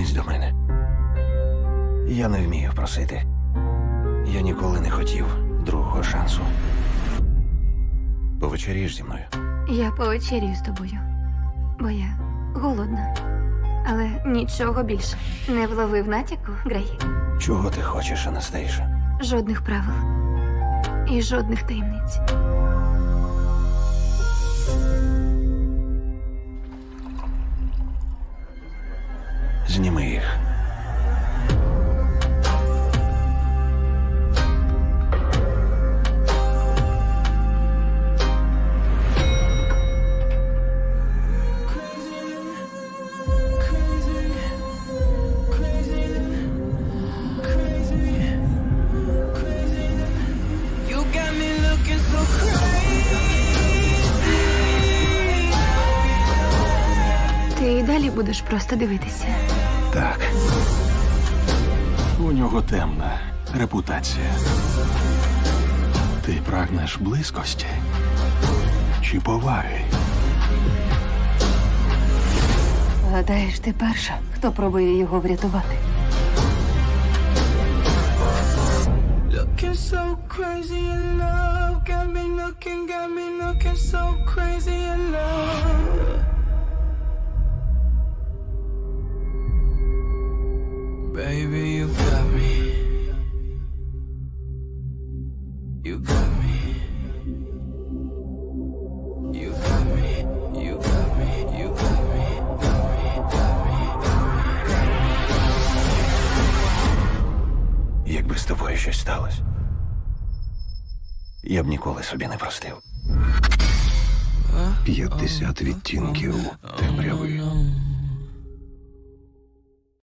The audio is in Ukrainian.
Повернись до мене. Я не вмію просити. Я ніколи не хотів другого шансу. Повечерієш зі мною. Я повечерію з тобою, бо я голодна, але нічого більше. Не вловив натяку, Грей. Чого ти хочеш, Анастейша? Жодних правил і жодних таємниць. Зніми їх. Ти і далі будеш просто дивитися. Так. У нього темна репутація. Ти прагнеш близькості чи поваги? Гадаєш, ти перша, хто пробує його врятувати. Looking so crazy in love. Got me looking, got me looking so crazy in love. Baby, you got me. You got me. You got me. You got me. You got me. Got me. Got me. Якби з тобою щось сталося. Я б ніколи собі не простив. 50 відтінків.